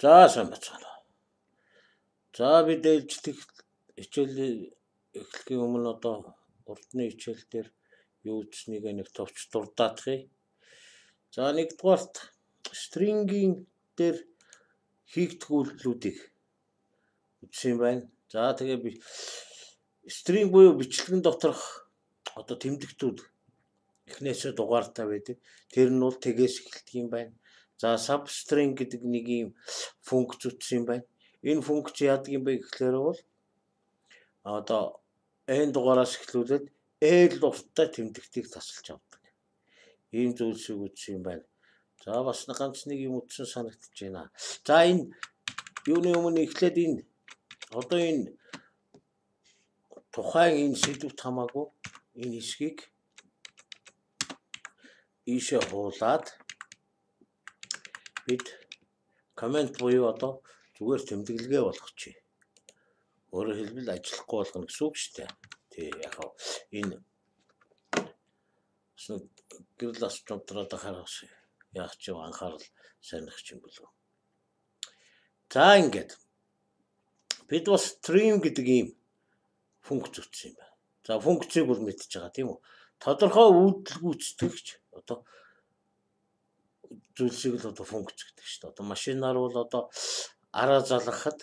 За сайн бацгаана. За бид ээлжлэх хичээл эхлэхийн өмнө одоо урдны хичээл дээр юу үтснийг нэг товч дурдаадахыг. За нэгдүгээрт стрингийн дээр хийгдэх үйлдэлүүдийг үтсэн байна. За тэгээ би стринг буюу бичлэгэн доторх одоо тэмдэгтүүд эхнээсээ дугаартай байдаг. Тэр нь бол тэгээс эхэлдэг юм байна. За substring гэдэг нэг юм функц утсан юм байна. Энэ функц яадаг юм бэ гэхлээр бол одоо n дугаараас эхлүүлээд l урттай тэмдэгтийг тасалж авдаг. Ийм зүйлсийг үтсэн юм байна. За бас ганц нэг юм утсан санагдаж байна. За энэ юуны өмнө эхлээд энэ одоо энэ тухайн энэ сэдвт хамаагүй энэ хэсгийг ийшээ хуулаад бид комент буюу одоо зүгээр тэмдэглэгээ болгочих. Өөрөөр хэлбэл ажиллахгүй болгоно гэсэн үг шүү дээ. Тий яг хав энэ гэрэл асуучдад харах яг ч анхаарал сарних юм болов. За ингээд бид бас stream гэдэг ийм функц утсан юм байна. За функцийг бол мэдчихэж байгаа тийм үү? Тодорхой үйлдэл гүйцэтгэгч одоо зүйлсийг л одоо функц гэдэг шүү дээ. Одоо машинаар бол одоо араа залгахад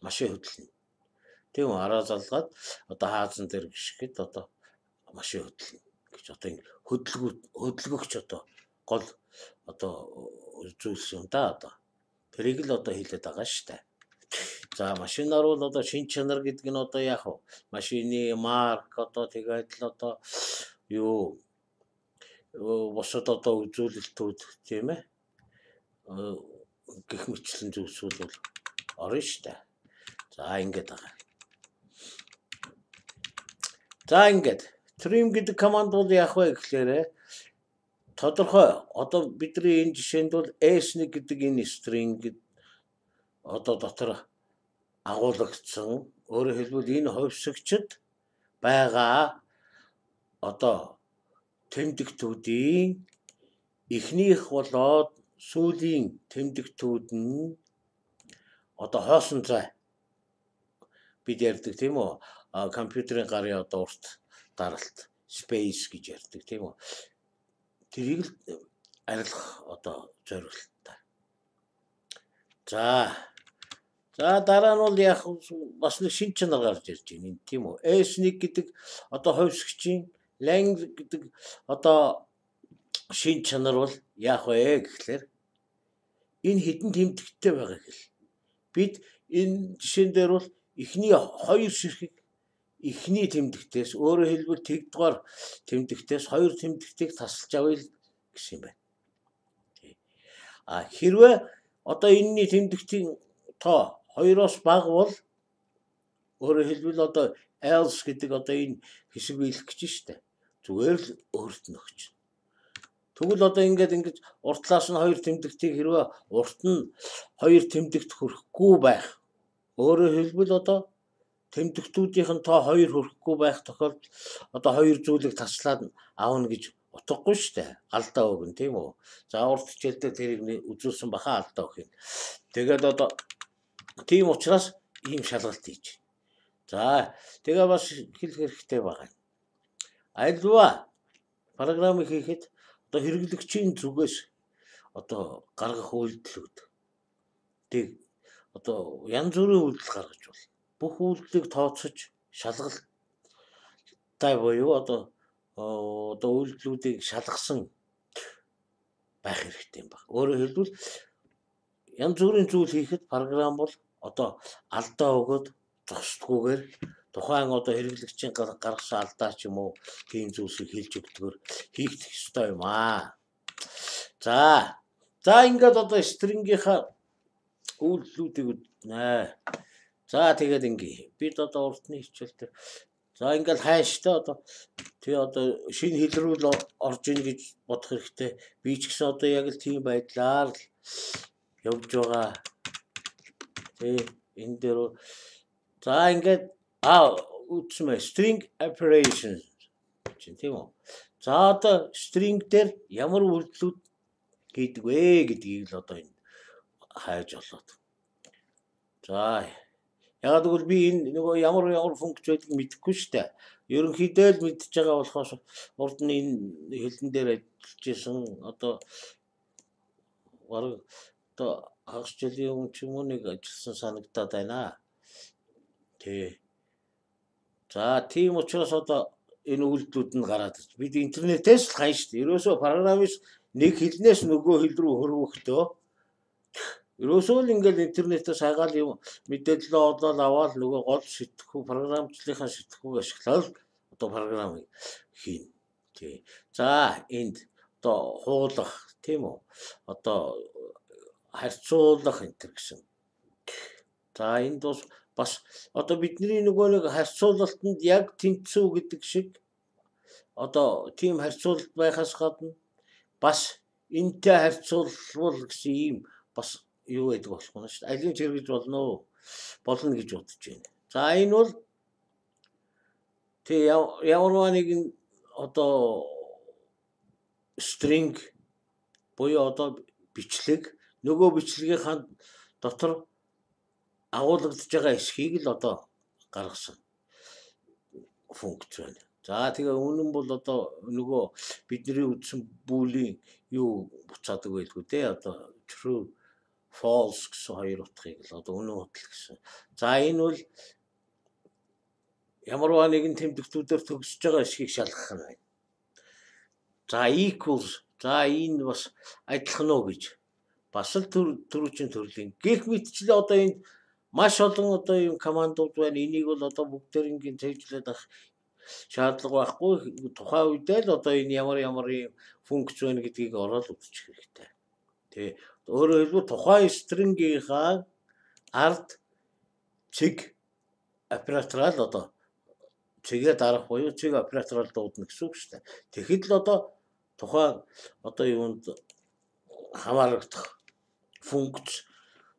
машин хөдлөнө. Тийм үү? Араа залгаад одоо хаазан дээр гიშгэд одоо машин хөдлөнө гэж одоо ингэ хөдөлгөө хөдөлгөгч одоо гол одоо зүйлс юм да одоо. Тэрийг л одоо хэлээд байгаа шүү дээ. За машинаар бол одоо шин чанар гэдэг нь одоо яг? Машины марк одоо тэгээд л одоо юу босод одоо үзүүлэлтүүд тийм ээ гэх мэтлэн зүйлсүүд бол орно штэ. За ингээд байгаа. За ингээд trim гэдэг команд бол яах вэ гэхлээрэ тодорхой одоо бидний энэ жишээнд бол s1 гэдэг энэ string одоо дотор агуулгдсан өөрөөр хэлбэл энэ хувьсгчд байгаа одоо тэмдэгтүүдийн эхнийх болоод сүүлийн тэмдэгтүүд нь одоо хоосон цай. Бид ярьдаг тийм үү? Компьютерийн гарын одоо урт даралт space гэж ярьдаг тийм үү? Тэрийг л арилгах одоо зорилттой за. За дараа нь бол яг бас нэг шин чанар гарч ирж байна тийм үү? S1 гэдэг одоо хувьсгчийн Ланг гэдэг одоо шин чанар бол яах вэ гэхлээр энэ хідэн тэмдэгттэй байгаа гэл. Бид энэ жишээн дээр бол эхний хоёр ширхэг эхний тэмдэгтээс өөрөөр хэлбэл тэгдугаар тэмдэгтээс хоёр тэмдэгтийг тасалж авъя гэсэн юм байна. А хэрвээ одоо энэний тэмдэгтийн тоо хоёроос бага бол өөрөөр хэлбэл одоо else гэдэг одоо энэ хэсэг биелэх гэж штэ зүгээр л өөрт нь өгч. Тэгвэл одоо ингээд ингэж уртлаас нь хоёр тэмдэгтийг хэрвээ урт нь хоёр тэмдэгт хүрэхгүй байх. Өөрөөр хэлбэл одоо тэмдэгтүүдийнх нь тоо хоёр хүрэхгүй байх тохиолдолд одоо хоёр зүйлийг таслаад аавна гэж утгагүй шүү дээ. Алдаа өгнө тийм үү? За урт хичээлдээ тэрийг үзүүлсэн баха алдаа өгөх юм. Тэгээд одоо тийм учраас ийм шалгалт хийж. За тэгээ бас хэлэх хэрэгтэй байгаа альва програмыг хийхэд одоо хэрэглэгчийн зүгээс одоо гаргах үйлдэлүүд тэг одоо янз бүрийн үйлдэл гаргаж бол бүх үйлдэлийг тооцож шалгалтай буюу одоо одоо үйлдэлүүдийг шалгасан байх хэрэгтэй юм байна. Өөрөөр хэлбэл янз бүрийн зүйл хийхэд програм бол одоо алдаа өгөөд зогсдгүйгээр тухайн одоо хэрэглэгчийн гаргасан алдаа ч юм уу тийм зүйлсийг хэлж өгдөгөр хийх ёстой юм аа. За. За ингээд одоо стрингийнхаа үйлдэлүүдийг үзнэ. За тэгээд ингээ бид одоо урдны хичээлтэй За ингээл хайштай одоо тий одоо шинэ хэл рүү л орж ийн гэж бодох хэрэгтэй. Би ч гэсэн одоо яг л тийм байдлаар л явж байгаа. Тий энэ дээр за ингээд А үтсмэ string operation чинь тийм үү. За одоо string дээр ямар үйлдэлүүд хийдэг вэ гэдгийг л одоо энэ хайж болоод. За ягаад гэвэл би энэ нөгөө ямар ямар функц байдгийг мэдэхгүй шүү дээ. Ерөнхийдөө л мэдчихэж байгаа болохоос урд нь энэ хэлэн дээр ажиллаж исэн одоо бараг одоо хагас жилийн өмнө ч юм уу нэг ажилласан санагдаад байна. Тий. За тийм учраас одоо энэ үйлдэлүүд нь гараад ирж. Бид интернетээс л хань шүү дээ. Ерөөсөө программис нэг хэлнээс нөгөө хэл рүү хөрвөхдөө Ерөөсөө л ингээл интернетээс хагаал юм мэдээлэл олоод аваад нөгөө гол сэтгхүү програмчлалынхаа сэтгхүүг ашиглаад одоо програмыг хийн. Тий. За энд одоо хуулах тийм үү? Одоо харьцуулах энэ гэсэн. За энд бас бас одоо бидний нөгөө нэг харьцуулалтанд яг тэнцүү гэдэг шиг одоо тийм харьцуулалт байхаас гадна бас энтэй харьцуулбал гэсэн ийм бас юу байдаг болох нь шүү дээ. Алийн чиргэж болно уу? Болно гэж бодож байна. За энэ бол тэг ямар нэгэн одоо string буюу одоо бичлэг нөгөө бичлэгийнхаа дотор агуулгадж байгаа эсхийг л одоо гаргасан функц байна. За тэгээ үнэн бол одоо нөгөө бидний үздсэн бүлийн юу буцаадаг байлгүй дээ одоо true false гэсэн хоёр утгыг л одоо үнэн утал гэсэн. За энэ бол ямарваа нэгэн тэмдэгтүүдээр төгсөж байгаа эсхийг шалгах нь байна. За equals за энэ бас адилхан уу гэж бас л төрүүчийн төрлийн гэх мэтчлээ одоо энэ маш олон одоо юм командууд байна. Энийг бол одоо бүгдээрингийн цэвэрлээд авах шаардлага байхгүй. Тухайн үедээ л одоо энэ ямар ямар юм функц байна гэдгийг ороод үзчих хэрэгтэй. Тэ Өөрөөр хэлбэл тухайн стрингийнхаа ард цэг операторал одоо цэгээ дарах буюу цэг операторал дуудана гэсэн үг шүү дээ. Тэгэхэд л одоо тухайн одоо юунд хамаарагдах функц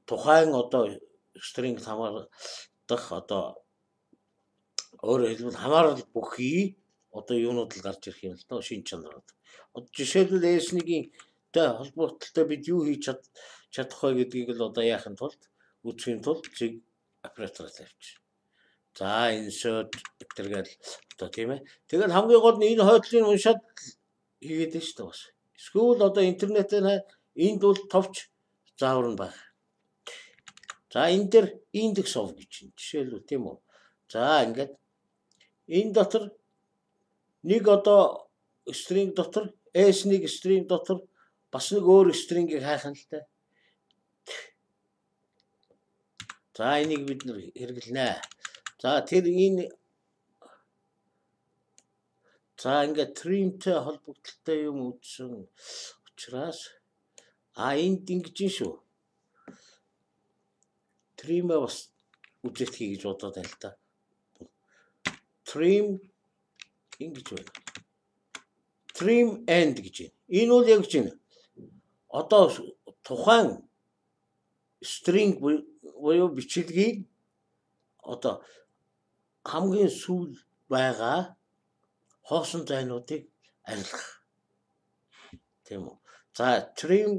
тухайн одоо стринг хамаардах одоо өөрөөр хэлбэл хамаарал бүхий одоо юунууд л гарч ирэх юм л доо шин чанарууд. Одоо жишээлбэл S1-ийн Тэ холбоотой бид юу хийж чадах вэ гэдгийг л одоо яахын тулд үүсгэхийн тулд зэг оператор тавьчих. За insert гэтэргээл одоо тийм ээ. Тэгэл хамгийн гол нь энэ хойдлын уншаад хийгээд байна шүү дээ бас. Эсвэл одоо интернетээр энд бол товч заавар нь байна. За энэ дээр индекс of гэж чинь жишээлбэл тийм үү. За ингээд энэ дотор нэг одоо string дотор S1 string дотор бас нэг өөр стрингийг хайх нь л та. За энийг бид нэр хэрэглэнэ. За тэр энэ За ингээд тримтэй холбогдолтой юм үзсэн учраас а энд ингэж шүү. Тримээ бас үзэлт хий гэж бодоод байна л та. Trim ингэж байна. Trim end гэж байна. Энэ бол яг чинь одоо тухайн string буюу бичлэгийг одоо хамгийн сүүл байгаа хоосон зайнуудыг арилгах. Тийм үү? За trim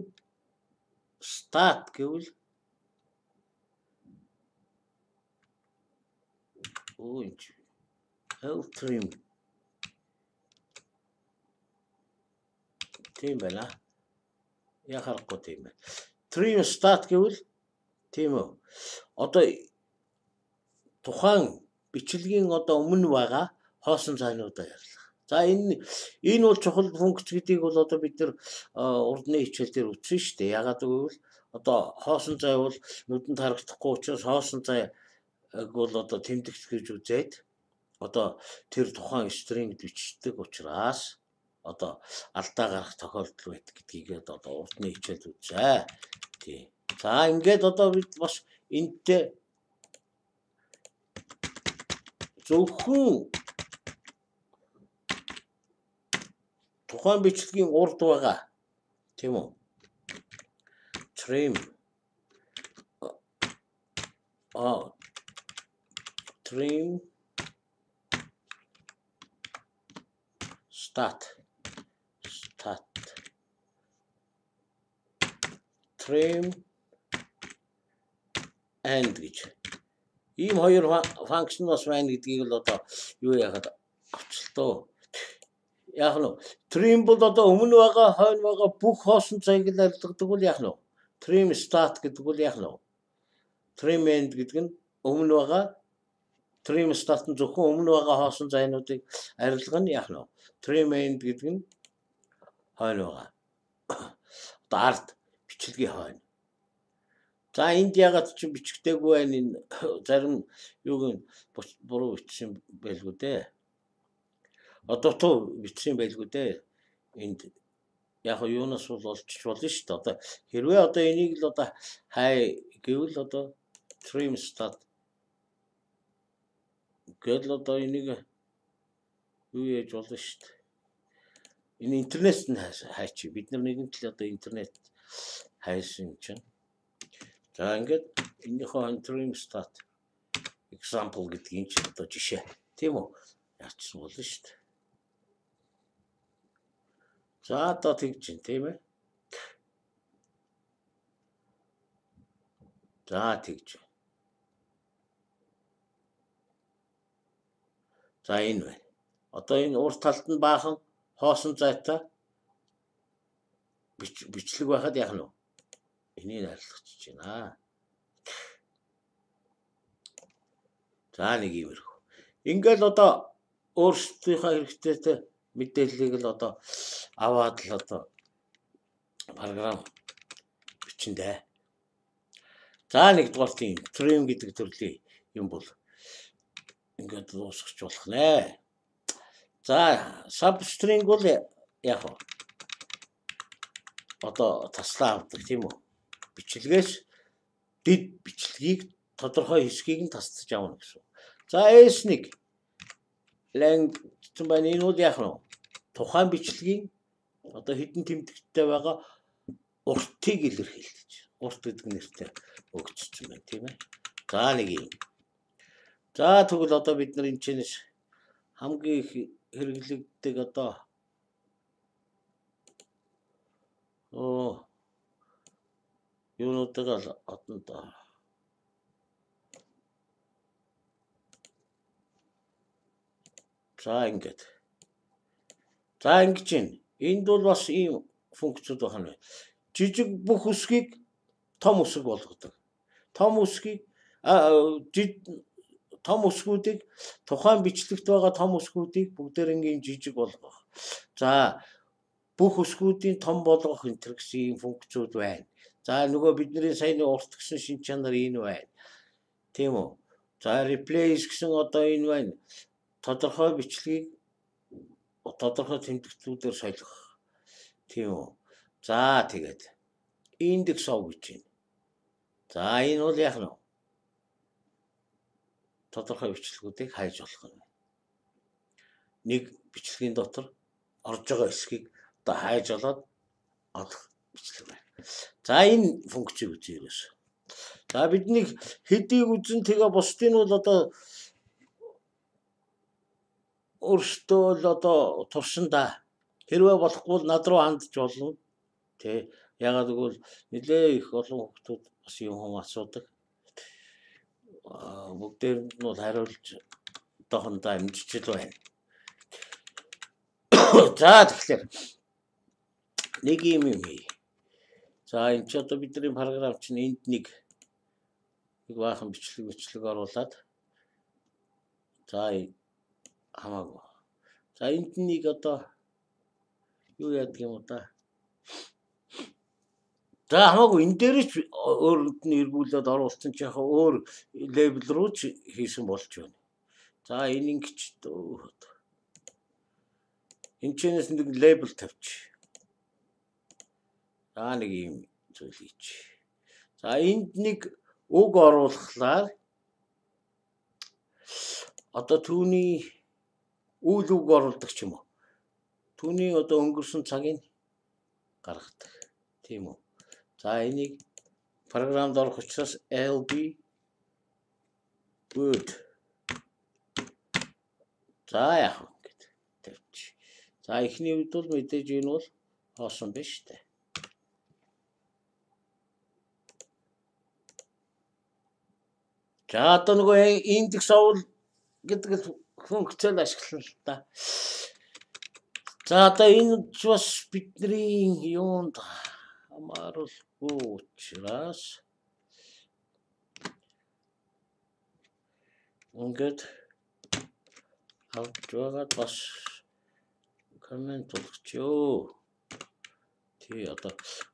start гэвэл Өө энэ L trim тийм байна яа харахгүй тийм байна. Trim start гэвэл тийм үү. Одоо тухайн бичлэгийн одоо өмнө байгаа хоосон цаануудаа ярьлаа. За энэ энэ бол чухал функц гэдгийг бол одоо бид нар урдны хичээл дээр үзсэн шүү дээ. Ягаад гэвэл одоо хоосон цай бол нүдэнд харагдахгүй учраас хоосон цай бол одоо тэмдэгч гэж үзээд одоо тэр тухайн стринг бичдэг учраас одоо алдаа гарах тохиолдол байдаг гэдгийг одоо урдны хичээл үзээ. Тий. За ингээд одоо бид бас энтэй зөвхөн тухайн бичлэгийн урд байгаа. Тийм үү? Trim а trim start. Trim and гэж. Ийм хоёр function бас байна гэдгийг л одоо юу яагаад авчлаа. Яг нь trim бол одоо өмнө байгаа хойно байгаа бүх хоосон цагийг л арилгадаг бол яг нь trim start гэдэг бол яг нь trim end гэдэг нь өмнө байгаа trim start нь зөвхөн өмнө байгаа хоосон зайнуудыг арилгах нь яг нь trim end гэдэг нь хойно байгаа. Одоо арт бичлэгийн хойно. За энд ягаад чи бичгтэйгүй байна энэ зарим юуг нь буруу бичсэн байлгүй дээ. Одоо туу бичсэн байлгүй дээ. Энд яг юунаас бол олчих болно шүү дээ. Одоо хэрвээ одоо энийг л одоо хай гэвэл одоо trim start Гэтэл одоо энийг юу яаж болно шүү дээ. Энэ интернет нь хайчи. Бид нар нэгэн төл одоо интернет хайсан чинь. За ингээд энэхөө entering start example гэдгийг чинь одоо жишээ. Тийм үү? Яачсан болно шүү дээ. За одоо тэгж чинь тийм ээ. За тэгж. За энэ байна. Одоо энэ урт талд нь баахан хоосон зайтай бичлэг байхад яах нь вэ? Энийг арилгачиж байна. За нэг иймэрхүү. Ингээл одоо өөрсдийнхөө хэрэгтэйтэй мэдээллийг л одоо аваад л одоо програм бичэндээ. За нэгдүгээр тийм trim гэдэг төрлийн юм бол ингээд дуусгах болох нэ. За substring бол яг одоо таслаа авдаг тийм үү? Бичлэгээс дид бичлэгийг тодорхой хэсгийг нь тасдаж авна гэсэн. За S1 ланг байна энэ бол яг нь тухайн бичлэгийн одоо хідэн тэмдэгттэй байгаа уртыг илэрхийлж. Урт гэдэг нэртэй өгчсөн байна тийм ээ. За нэг юм. За тэгвэл одоо бид нар энэ чинь хамгийн их хэрэглэгддэг одоо оо юунуудыг одон доо За ингээд. За ингэж байна. Энд бол бас ийм функцүүд байна. Жижиг бүх үсгийг том үсэг болгодог. Том үсгийг том үсгүүдийг тухайн бичлэгт байгаа том үсгүүдийг бүгдээрингийн жижиг болгох. За бүх үсгүүдийн том болгох энэ гэсэн функцүүд байна. За нөгөө бидний саяны урт гэсэн шин чанар энэ байна. Тийм үү? За replace гэсэн одоо энэ байна. Тодорхой бичлэгийг тодорхой тэмдэгтүүдээр солих. Тийм үү? За тэгээд индекс ов гэж байна. За энэ бол яг нь тодорхой бичлэгүүдийг хайж болох юм. Нэг бичлэгийн дотор орж байгаа хэсгийг одоо хайж олоод олох бичлэг байна. За энэ функцийг үзье ерөөс. За бидний хэдийг үзэн тэгээ бусдын бол одоо өөртөө л одоо туршинда хэрвээ болохгүй бол над руу хандж болно. Тэ ягаад гэвэл нэлээ их олон хүмүүс бас юм асуудаг бүгдээр нь бол хариулж одоохондоо амжиж л байна. За тэгэхээр нэг юм юм. За энэ ч одоо бидний програм чинь энд нэг нэг баахан бичлэг бичлэг оруулаад за хамаагүй. За энд нэг одоо юу яадаг юм уу та? За хамаагүй энэ дээрч өөрөнд нь эргүүлээд оруулсан ч яхаа өөр левел руу ч хийсэн болж байна. За энэ ингэж энэ чэнэс нэг лейбл тавьчих. За нэг юм зүйл хийж. За энд нэг үг оруулахлаар одоо түүний үйл үг оруулдаг ч юм уу. Түүний одоо өнгөрсөн цагийг гаргадаг. Тийм үү? За энийг програмд орох учраас LB good. За яах вэ гэд тавьчих. За эхний үед бол мэдээж энэ бол хоосон биш үү? За одоо нөгөө индекс овл гэдэг функцэл ашиглана л да. За одоо энэ бас бидний юунд хамааруулгүй учраас ингээд авч байгаад бас коммент болгочё. Тий одоо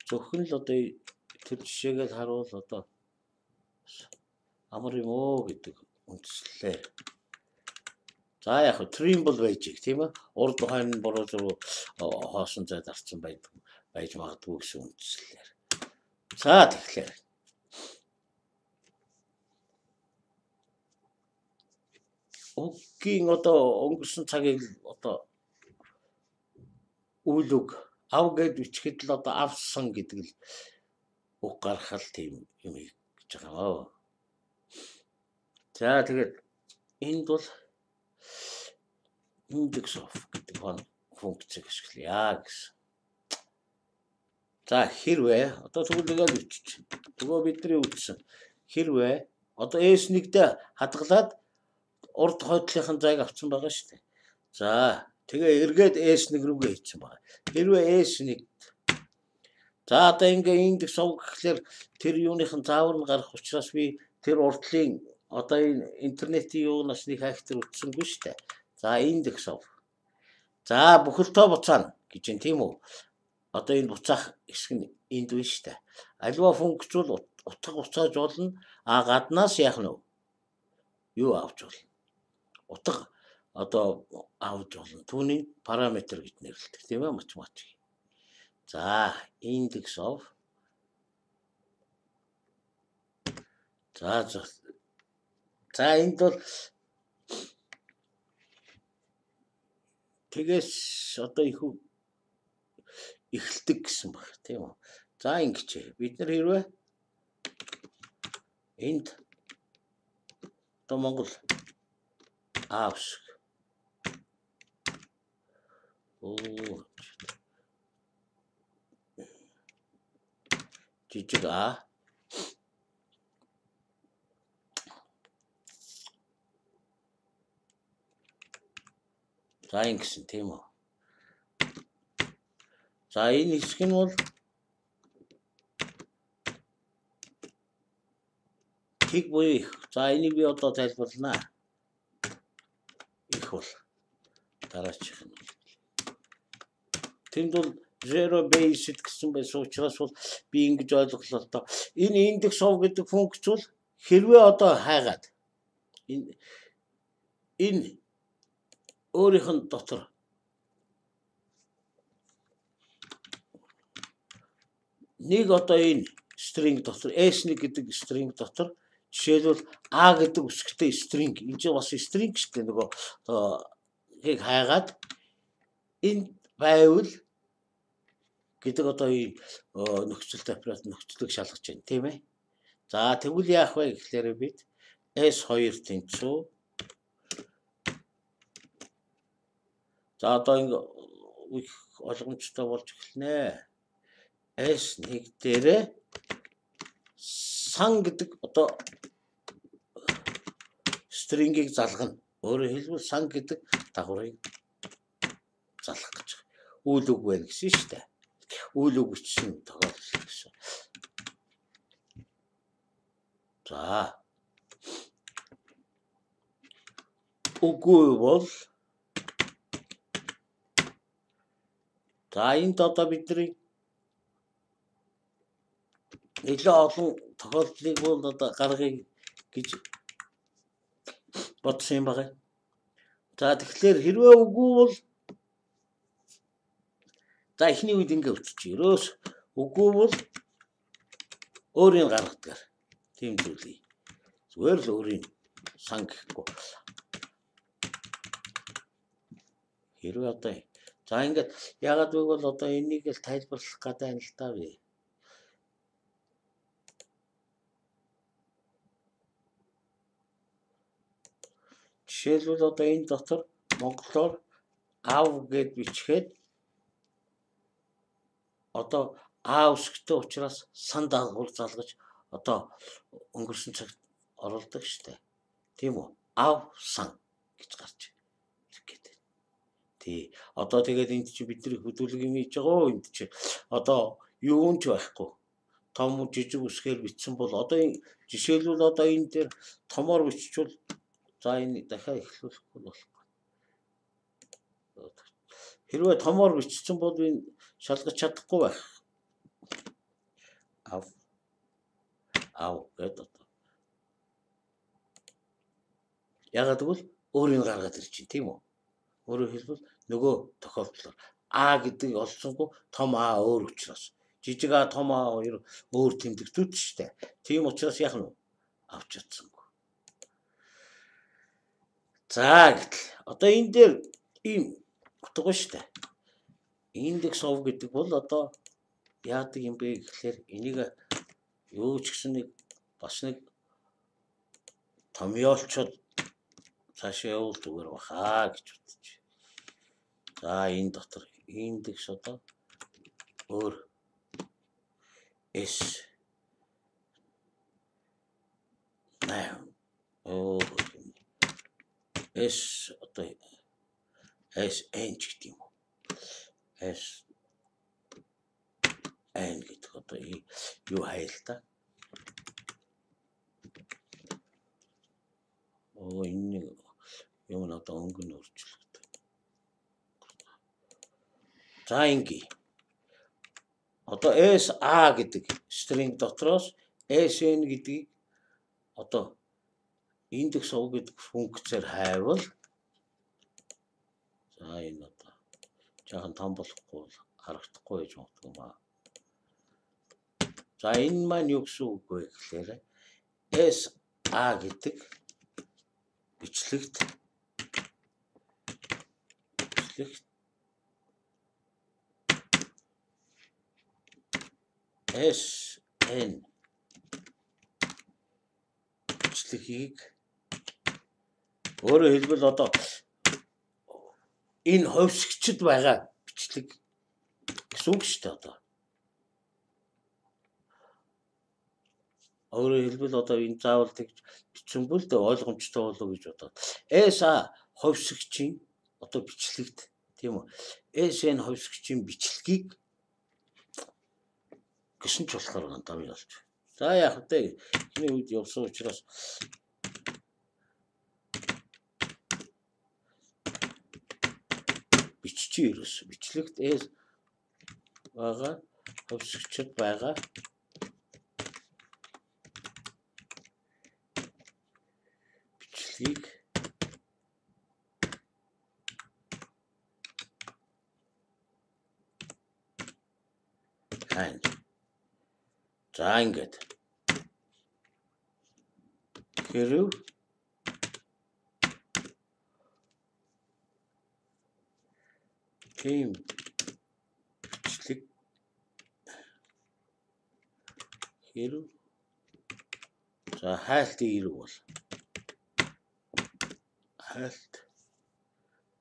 зөвхөн л одоо тэр жишээгээ харуул одоо амар юм уу гэдэг үндслээ. За яг хөө trimble байж тийм ээ. Урд хойно бороо зүрх хоосон зай дарцсан байдаг байж магадгүй гэсэн үндслээр. За тэгэхээр Угийн одоо өнгөрсөн цагийг одоо үйл үг ав гэд бичгэд л одоо авсан гэдэг л үг гаргахал тийм юм гэж байгаа. За тэгээд энд бол индекс of гэдэг функцийг ашиглая гэсэн. За хэрвээ одоо тэгвэл үчиж. Тэгвэл бидний үтсэн. Хэрвээ одоо S1-д хадгалаад урд хойдлынхын зайг авсан байгаа шүү дээ. За тэгээ эргээд S1 рүүгээ хийсэн байгаа. Хэрвээ S1 За одоо ингээ индекс ов гэхлээр тэр юуныхын заавар нь гарах учраас би тэр урдлын одоо энэ интернетийн юунаас нэг хайхтар үтсэнгүй шүү дээ. За индекс ов. За бүхэлдээ буцаана гэж юм тийм үү? Одоо энэ буцаах хэсэг нь энд байна шүү дээ. Альва функц бол утга буцааж болно. А гаднаас яах нь? Юу авч болно? утга одоо авч болно. Түүний параметр гэж нэрлэдэг тийм ээ математик. За, index of За за энд бол тэгээс одоо их эхэлдэг гэсэн баг тийм үү. За ингэж бид нар хэрвээ энд одоо Монгол аавшиг. Оо. жижиг а За ингэсэн тийм үү. За энэ хэсэг нь бол тэг буй. За энийг би одоо тайлбарлана бол дараачих нь. Тэнд бол zero based гэсэн байсан учраас бол би ингэж ойлголоо л доо. Энэ индекс of гэдэг функц бол хэрвээ одоо хайгаад энэ энэ өөрийнх нь дотор нэг одоо энэ string дотор s1 гэдэг string дотор Жишээлбэл А гэдэг үсгтэй string энэ ч бас string шүү дээ нөгөө хийг хайгаад энэ байвал гэдэг одоо нөхцөлт оператор нөхцөлийг шалгаж байна тийм ээ. За тэгвэл яах вэ гэхлээр бид S2 тэнцүү За одоо ингэ их ойлгомжтой болж эхэлнэ. S1 дээрээ сан гэдэг одоо стрингийг залгана. Өөрөөр хэлбэл сан гэдэг дагаврыг залгах гэж үйл үг байна гэсэн шүү дээ. Үйл үг чинь тохиолдол гэсэн. За. Үгүй бол За энд одоо бидний нэлээд олон тохиолдлыг бол одоо гаргая гэж бодсон юм байна. За тэгэхээр хэрвээ үгүй бол за эхний үед ингэ өччих. Ерөөс үгүй бол өөрийн гаргадаг. Тийм зүйлий. Зүгээр л өөрийн сан гэхгүй. Хэрвээ одоо за ингээд ягаад вэ бол одоо энийг л тайлбарлах гэдэг юм л та би. Жишээлбэл одоо энэ дотор монголоор ав гэд бичгээд одоо А үсгтэй учраас сан дагуур залгаж одоо өнгөрсөн цагт оролдог штэ. Тийм үү? Ав сан гэж гарч ирэх гэдэг. Тий. Одоо тэгээд энд чи бидний хөдөлгөг юм хийж байгаа энд чи одоо юун ч байхгүй. Том жижиг үсгээр бичсэн бол одоо жишээлбэл одоо энэ дээр томоор биччихвэл за энэ дахиад эхлүүлэхгүй болохгүй. Хэрвээ томоор бичсэн бол энэ шалгаж чадахгүй байх. Ав ав гэдэг. Ягаад гэвэл өөрийг гаргаад ирж чинь тийм үү? Өөрөөр хэлбэл нөгөө тохиолдлоор А гэдэг олсонгүй том А өөр учраас жижиг А том А хоёр өөр тэмдэгтүүд шүү дээ. Тийм учраас яах нь авч чадсангүй. За гэтэл одоо энэ дээр ийм утга шүү дээ. Индекс ов гэдэг бол одоо яадаг юм бэ гэхлээр энийг юу ч гэсэн нэг бас нэг томьёолчод цаашаа явуул зүгээр бахаа гэж бодож. За энэ дотор индекс одоо өөр S 8 оо S одоо S N гэдэг юм уу. S N гэдэг одоо юу хайл та. Оо энэ юм одоо өнгө нь өөрчлөгдөв. За инги. Одоо SA гэдэг string дотроос SN гэдгийг одоо индекс ов гэдэг функцээр хайвал за энэ одоо жаахан том болохгүй харагдахгүй гэж боддог юм аа. За энэ маань юу гэсэн үг вэ гэхээр SA гэдэг бичлэгт бичлэгт S N бичлэгийг өөрөөр хэлбэл одоо энэ ховсгчд байгаа бичлэг гэсэн үг шүү дээ одоо. Өөрөөр хэлбэл одоо энэ заавал тэгж бичсэн бүл дээ ойлгомжтой болов гэж бодоод. ЭСА ховсгчийн одоо бичлэгт тийм үү. ЭСН ховсгчийн бичлэгийг гисэн ч болохоор гандам ялч. За яах вэ? Эхний үед явсан учраас биччихээ ерөөс бичлэгт эс байгаа хөвсгчд байгаа бичлэгийг хайн. За ингээд. Хэрв тийм бичлэг хэрв за хайлт ирэг бол. Хальт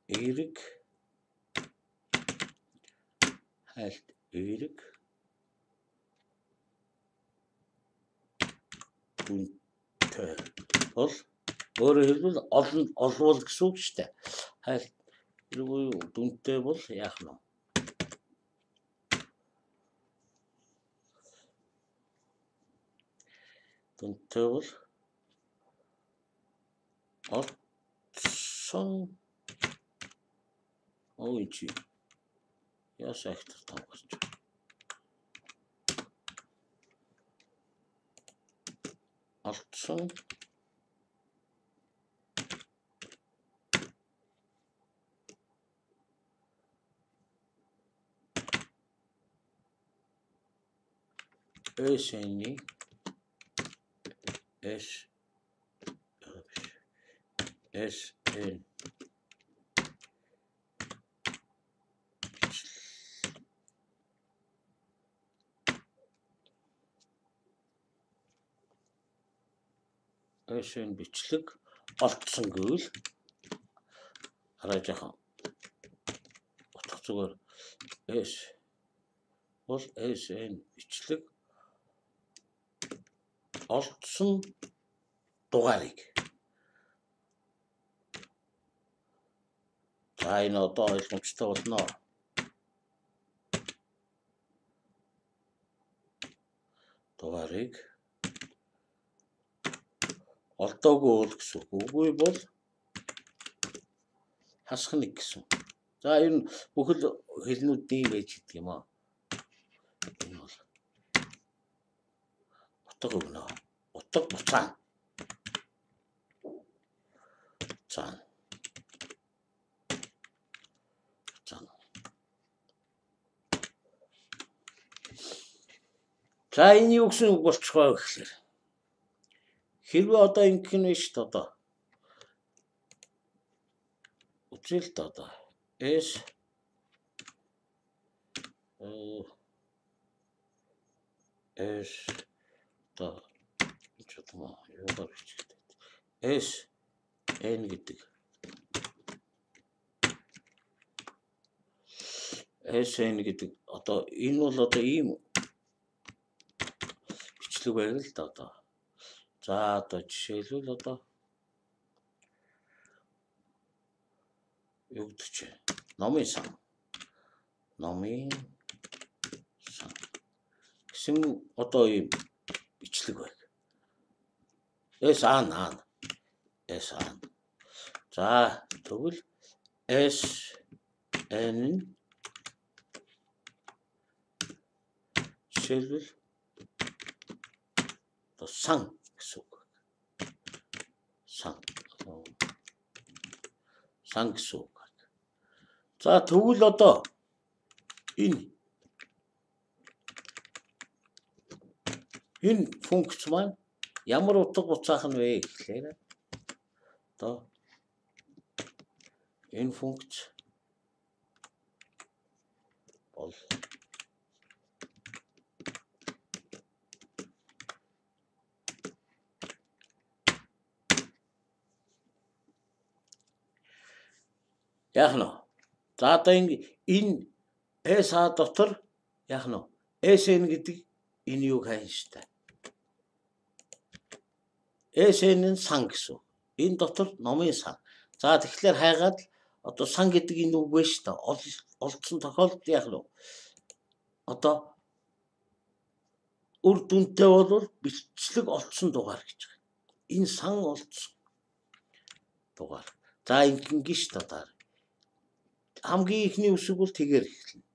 эрэг хальт эрэг дүнтэй бол өөрөөр хэлбэл олон олвол гэсэн үг шүү дээ. Хальт эргүй дүнтэй бол яах нь дүнтэй бол ол сон ой чи яа сектор алдсан ÖSN'i S SN SN бичлэг олдсон гэвэл хараа жоохон. Утга зүгээр. S бол SN бичлэг олдсон дугаарыг. За энэ одоо ойлгомжтой болно. Дугаарыг олдоогүй бол гэсэн үг. Үгүй бол хасах нэг гэсэн. За ер нь бүхэл хэлнүүд ийм байж гэдэг юм аа. Энэ бол утга өгнө. Утга буцаан. Буцаан. Буцаан. За энэ юу гэсэн үг болчих вэ гэхээр хэрвээ одоо ингэх нь биш та одоо үзэл та одоо S S одоо чухал юугаар бичдэг. S N гэдэг. SN гэдэг одоо энэ бол одоо ийм бичлэг байг л да одоо. За одоо жишээлбэл одоо юу гэдэг чи номын сан. Номын сан. Гэсэн одоо ийм бичлэг байг. S ан ан. S ан. За тэгвэл S N жишээлбэл сан гэсэн үг. Сан. Сан гэсэн үг. За тэгвэл одоо энэ энэ функц маань ямар утга буцаах нь вэ гэхлээр одоо энэ функц бол яах нь за одоо энэ SA дотор яах нь SN гэдэг энэ юу хайна штэ Нь сан гэсэн энэ дотор номын сан за тэгэхээр хайгаад одоо сан гэдэг энэ үг вэ штэ олдсон тохиолдолд яах нь одоо үр дүнтэй бол бичлэг олдсон дугаар гэж байна. Энэ сан олдсон дугаар. За ингэн штэ одоо хамгийн ихний үсэг бол тэгээр эхэлнэ.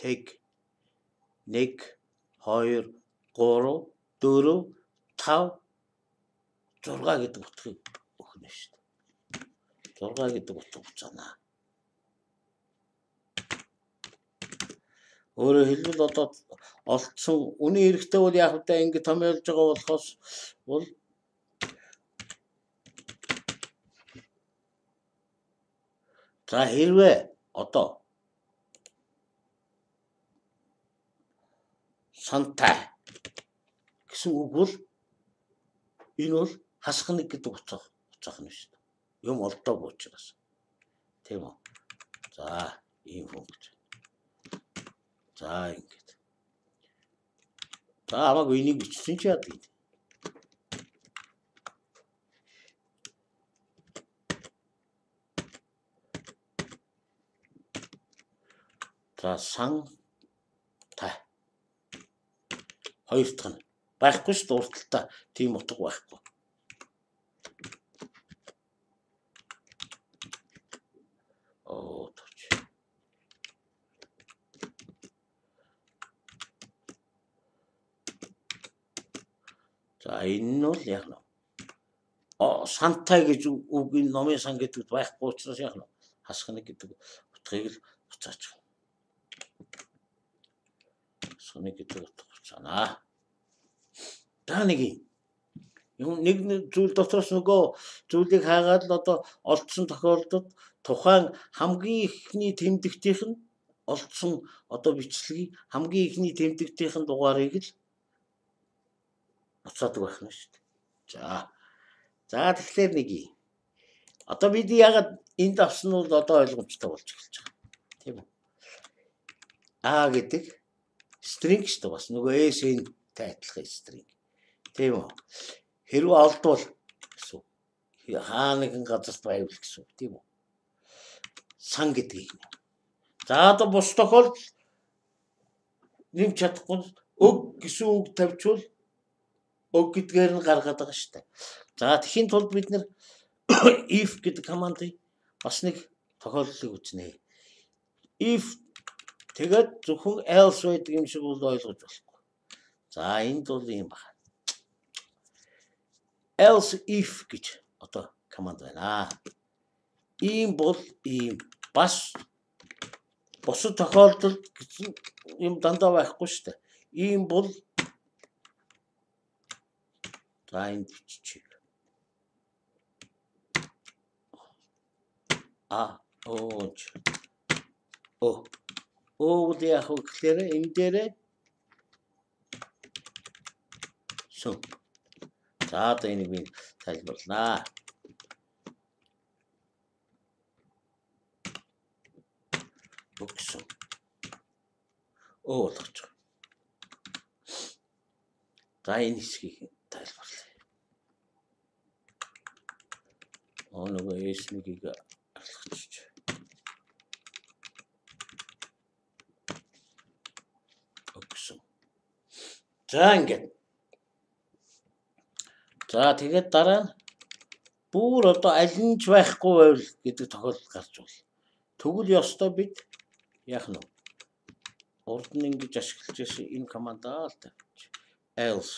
Тэг 1 2 3 4 5 6 гэдэг утгыг өгнө шүү дээ. 6 гэдэг утга буцаана. Өөрөөр хэлбэл одоо олдсон үний эрэхтэй бол яг та ингэ томьёолж байгаа болохоос бол За хэрвээ одоо сантай гэсэн үг бол энэ бол хасхныг гэдэг утга утгаах нь шүү дээ. Юм олдоогүй учраас. Тийм үү? За, ийм функц. За, ингэж. За, хамаагүй энийг бичсэн чи яа гэдэг. За сан тай. Хоёр дахь нь байхгүй шүү дээ урталтаа тийм утга байхгүй. Оо тооч. За энэ бол яг нь сантай гэж үг энэ номын сан гэдэг байхгүй учраас яг нь хасхнаг гэдэг утгыг л буцаач. Соны гэдэг утга буцаана. Та нэг юм нэг зүйл дотроос нөгөө зүйлийг хаагаад л одоо олдсон тохиолдолд тухайн хамгийн ихний тэмдэгтийнх нь олдсон одоо бичлэгийг хамгийн ихний тэмдэгтийнх нь дугаарыг л буцаадаг байх нь шүү дээ. За. За тэгэхээр нэг юм. Одоо бид ягаад энд авсан нь бол одоо ойлгомжтой болж эхэлж байгаа. Тийм үү? А гэдэг string шүү дээ бас нөгөө S-ийн адилхан string. Тийм үү? Хэрвээ олдвол хаа нэгэн газарт байвал гэсэн тийм үү? Сан гэдгийг. За одоо бус тохиолдол нэмж чадахгүй өг гэсэн үг тавьчвал өг гэдгээр нь гаргаад байгаа шүү дээ. За тэхийн тулд бид нэр if гэдэг командыг бас нэг тохиолдлыг үзнэ. If тэгээд зөвхөн else байдаг юм шиг бол ойлгож болохгүй. За энд бол юм байна. Else if гэж одоо команд байна. Ийм бол ийм бас бусад тохиолдолд гэсэн юм дандаа байхгүй шүү дээ. Ийм бол за энэ биччих. А ооч. О. Оо яг хөглөөр энэ дээрээ Сүү. За одоо энийг би тайлбарлана. өгсөн. Оо байгаа. За энэ хэсгийг тайлбарлая. Аа нөгөө S1-ийг алхачих. Өгсөн. За ингээд. За тэгээд дараа нь бүр одоо аль нь ч байхгүй байвал гэдэг тохиолдол гарч байна. Тэгвэл ёстой бид яах нь урд нь ингэж ашиглаж байсан энэ командаа л тавьж else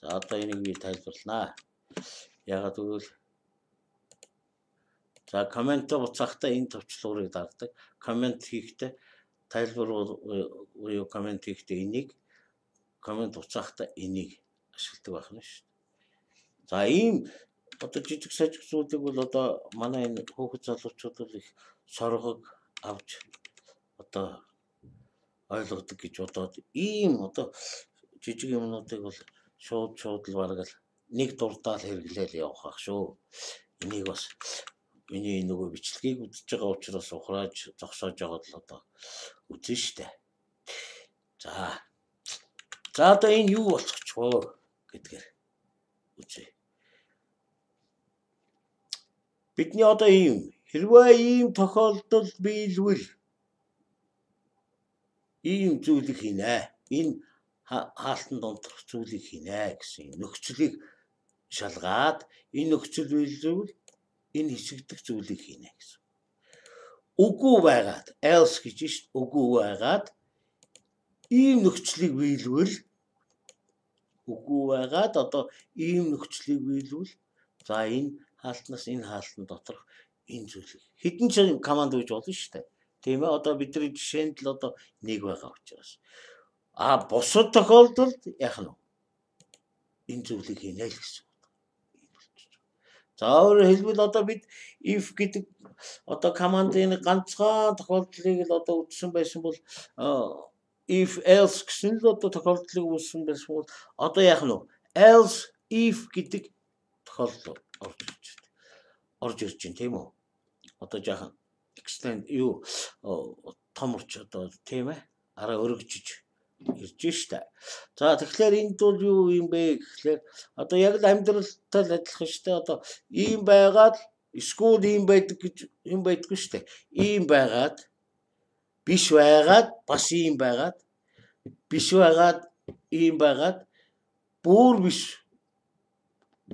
за одоо энийг би тайлбарлана. Ягаад гэвэл за коммент буцаахтаа энэ төвчлөрийг дагдаг коммент хийхдээ тайлбар буюу коммент хийхдээ энийг коммент буцаахтаа энийг ашигладаг байх нь шүү за ийм одоо жижиг сажиг зүйлийг бол одоо манай энэ хөөхд залуучууд бол их соргог авч одоо ойлгодог гэж бодоод ийм одоо жижиг юмнуудыг бол шууд шууд л бараг л нэг дурдаал хэрэглээл явах ах шүү. Энийг бас миний нөгөө бичлэгийг үзэж байгаа учраас ухрааж зогсоож байгаад л одоо үзэн штэ. За. За одоо энэ юу болчих вэ гэдгээр үзье. Бидний одоо ийм хэрвээ ийм тохиолдол биелвэл ийм зүйлийг хийнэ. Энэ хаалтанд унтрах зүйлийг хийнэ гэсэн нөхцөлийг шалгаад энэ нөхцөл биелүүл энэ хичигдэх зүйлийг хийнэ гэсэн. Үгүй байгаад else гэж шít үгүй байгаад ийм нөхцөлийг биелвэл үгүй байгаад одоо ийм нөхцөлийг биелвэл за энэ хаалтнаас энэ хаалтан доторх энэ зүйлийг хэдэн ч команд гэж болно шүү дээ. Тийм ээ одоо бидний жишээнд л одоо нэг байгаа учраас. А бусад тохиолдолд яах нь? Энэ зүйлийг хийнэ л гэсэн. За өөрөөр хэлбэл одоо бид if гэдэг одоо командын ганцхан тохиолдлыг л одоо үтсэн байсан бол if else гэсэн л одоо тохиолдлыг үүссэн байсан бол одоо яах нь else if гэдэг тохиолдол орж ирж байна. Орж ирж байна тийм үү? Одоо жаахан extend юу томорч одоо тийм ээ араа өргөжж ирж штэ. За тэгэхээр энд бол юу юм бэ гэхлээр одоо яг л амьдралтай л адилхан штэ. Одоо ийм байгаад эсвэл ийм байдаг гэж юм байдгүй штэ. Ийм байгаад биш байгаад бас ийм байгаад биш байгаад ийм байгаад бүр биш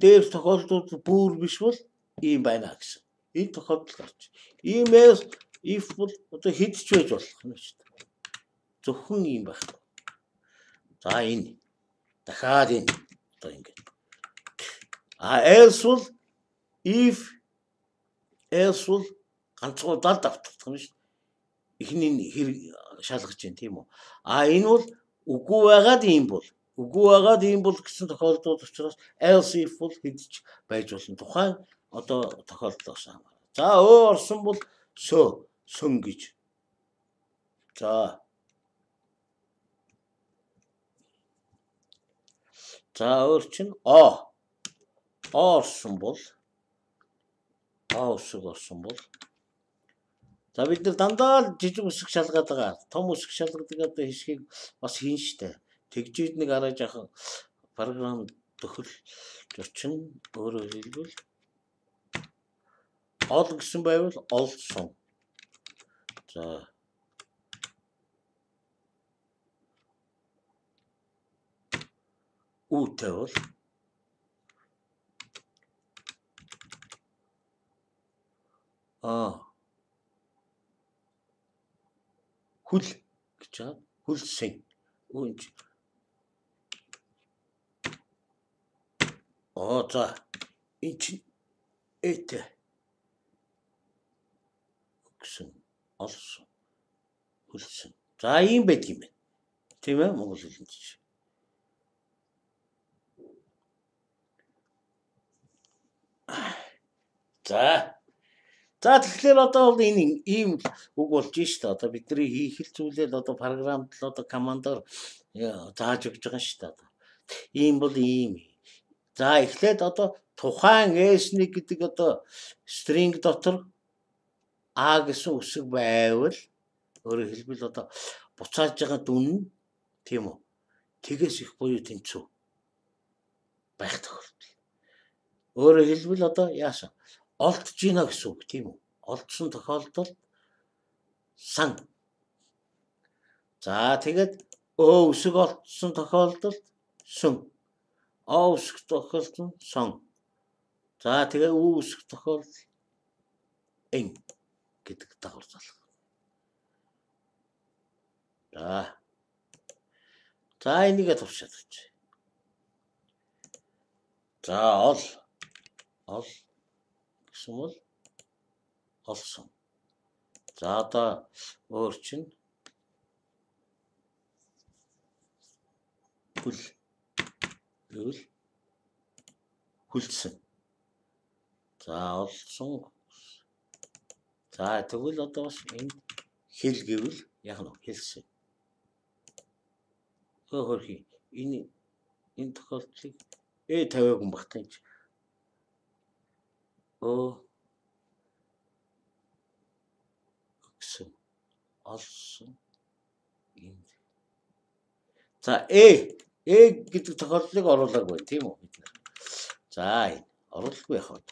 дээр тохиолдолд бүр биш бол ийм байна гэсэн энэ тохиолдол гарч. Иймээс if бол одоо хэдч байж болох юм шүү дээ. Зөвхөн ийм байх. За энэ дахиад энэ одоо ингэж. А else бол if else бол ганцхан удаад давтах юм шүү. Эхний хэрэг шалгаж байна тийм үү. А энэ бол үгүй байгаад ийм бол үгүй байгаад ийм бол гэсэн тохиолдол учраас else if бол хэдэж байж болно. Тухайн одоо тохиолдлоос хамаарна. За өө орсон бол сөө сүн гэж. За За өөр чинь о. Орсон бол а үсэг орсон бол За бид нар дандаа жижиг үсэг шалгаад байгаа. Том үсэг шалгадаг одоо хэсгийг бас хийн штэ. Тэгжид нэг арай жаахан програм төхөл зочин өөрөөр хэлбэл ол гэсэн байвал олсон. За. Үүтэй бол аа хүл гэж байгаа. Хүлсэн. Үүнч Оо за энэ чинь этэй гэсэн олсон хүлсэн. За ийм байдаг юм байна. Тийм ээ Монгол хэлэнд чинь. За. За тэгэхээр одоо бол энэ ийм үг болж штэ. Одоо бидний хийх л зүйлээд одоо програмд л одоо командор зааж өгч байгаа штэ. Ийм бол ийм. За эхлээд одоо тухайн S1 гэдэг одоо string дотор А гэсэн үсэг байвал өөрөөр хэлбэл одоо буцааж байгаа дүн нь тийм үү? Тэгээс их буюу тэнцүү байх тохиолдол. Өөрөөр хэлбэл одоо яасан? Олдж гинэ гэсэн үг тийм үү? Олдсон тохиолдолд сан. За тэгээд өө үсэг олдсон тохиолдолд сүм. А үсэг тохиолдсон сон. За тэгээ үу үсэг тохиолдол эн гэдэг дагавар залах. За. За энийгээ товшаад өгч. За ол ол гэсэн бол олсон. За одоо өөр чинь хүл гэвэл хүлцсэн. За олсон За тэгвэл одоо бас энэ хэл гэвэл яг нь хэлсэн. Хөрхи энэ энэ тохиолдлыг э тавиагүй багтаа гэж. Оо гэсэн олсон. Энэ. За э э гэдэг тохиолдлыг оруулаагүй. Тийм үү? Бид нар. За энэ. Оруулахгүй яхаа.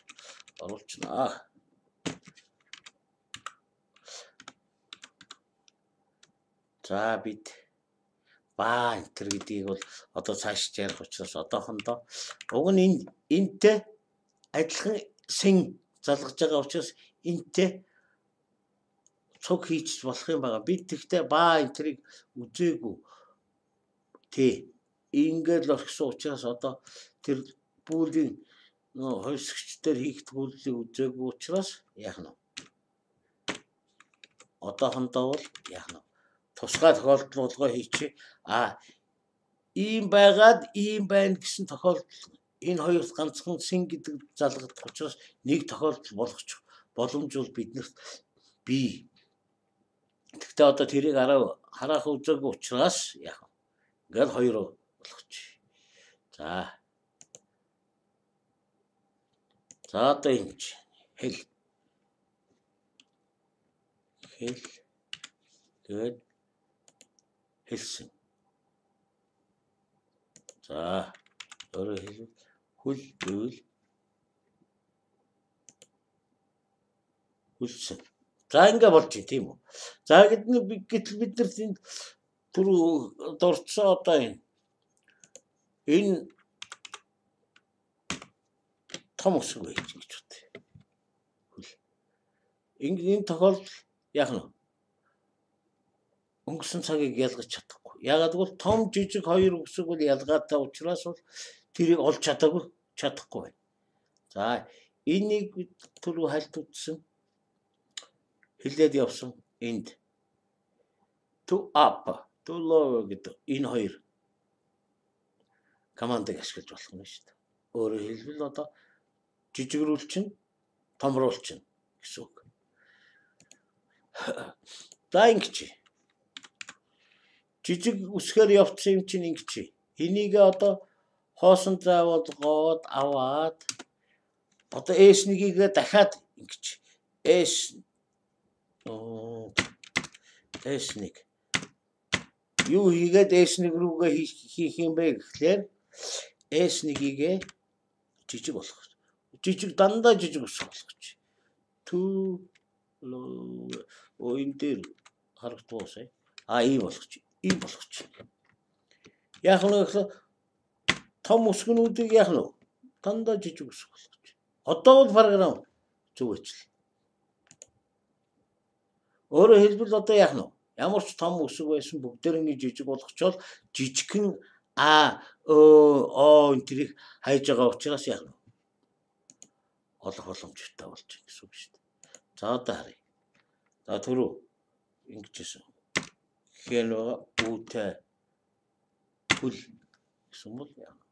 Оруулчихнаа. За бид. Баа энэ гэдгийг бол одоо цааш ярих учраас одоохондоо. Уг нь энэ энтэй адилхан сэн залгаж байгаа учраас энтэй цуг хийчих болох юм байгаа. Бид тэгтээ баа энтрийг үзээгүй. Тэ. Ингээд л орхисон учраас одоо тэр бүлийн нөө хойсгчдэр хийх төлөвлөлийг үзээгүй учраас яах нь. Одоохондоо бол яах нь тусгай тохиолдол болгоо хийчих. А ийм байгаад ийм байна гэсэн тохиолдол энэ хоёрт ганцхан сэн гэдэг залгадах учраас нэг тохиолдол болгоч боломж бол биднэрт бий. Гэхдээ одоо тэрийг араа хараах үзээгүй учраас яг ингээл хоёр болгоч. За. За одоо энэ хэл хэл тэгээд хэлсэн. За өөрөөр хэлбэл хүл гэвэл хүлсэн. За ингээ болж байна тийм үү. За гэтэл бид нар энэ түрүү дурдсан одоо энэ энэ том өсөг байж гэж бод. Хүл. Энэ тохиолдол яах нь өнгөрсөн цагийг ялгаж чадахгүй. Ягаад гэвэл том жижиг хоёр үсэг бол ялгаатай учраас бол тэрийг олж чадаагүй чадахгүй байна. За энийг түрүү хальт утсан хилээд явсан энд to up to low гэдэг энэ хоёр командыг ашиглаж болох юм шүү дээ. Өөрөөр хэлбэл одоо жижигрүүлчин томруулчин гэсэн үг. За ингэж жижиг үсгээр явцсан юм чинь ингэ чи. Энийг одоо хоосон заавалгоод аваад одоо S1-ийг дахиад ингэж S S1 юу хийгээд S1 рүүгээ хийх юм бэ гэхлээр S1-ийг жижиг болгох. Жижиг дандаа жижиг үсэг болгоч. 2 оо энэ дээр харагдуусаа. А ийм болгоч. Ийм болгоч. Яг гэхэл том өсгөнүүдийг яг нь дандаа жижиг өсгөх болгоч. Одоо бол програм зөв ажил. Өөрөөр хэлбэл одоо яг нь ямар ч том өсөг байсан бүгдээрээ жижиг болгочоод жижигхэн а өө оо энэ тэрийг хайж байгаа учраас яг нь олох боломжтой болж байна гэсэн үг шүү дээ. За одоо харъя. За түрүү ингэжсэн. Хэн байгаа үүтэй хүл гэсэн бол яа.